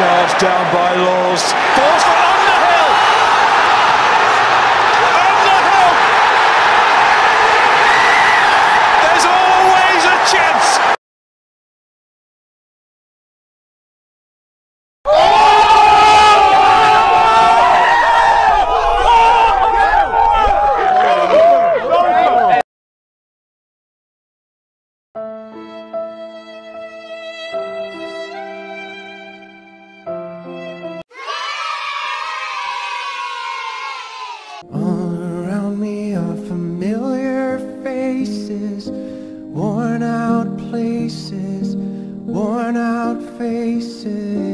chance down by Laws. Worn out places, worn out faces.